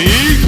Big